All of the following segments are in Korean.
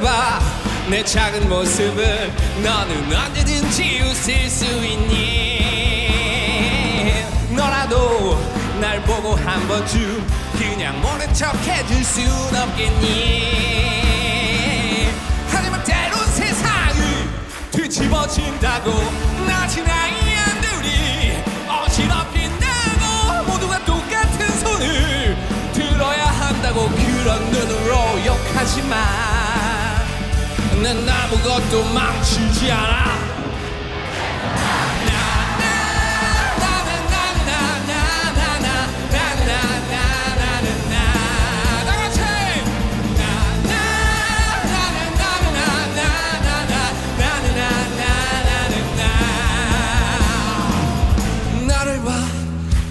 봐. 내 작은 모습을 너는 언제든지 웃을 수 있니? 너라도 날 보고 한 번쯤 그냥 모른 척 해줄 순 없겠니? 하지만 때론 세상이 뒤집어진다고 나지 나이 안들이 어지럽힌다고 모두가 똑같은 손을 들어야 한다고 그런 눈으로 욕하지 마. 난 아무것도 망치지 않아.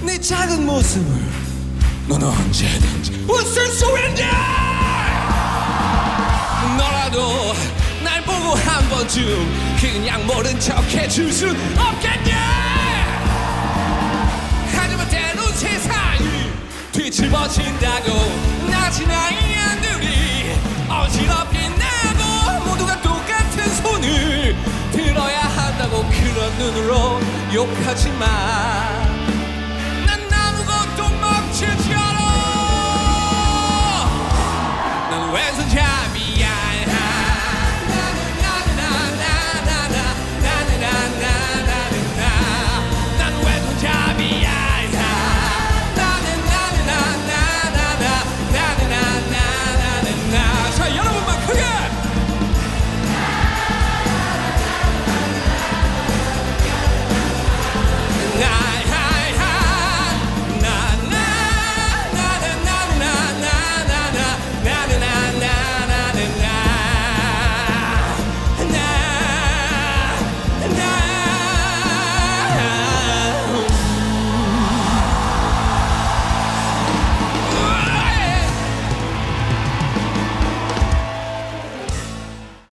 내 작은 모습을 넌 언제든지 웃을 수 있냐? 한 번쯤 그냥 모른 척 해줄 수 없겠냐? 하지만 때론 세상이 뒤집어진다고 낮은 아이들이 어지럽게 나고 모두가 똑같은 손을 들어야 한다고 그런 눈으로 욕하지 마 왼손잡이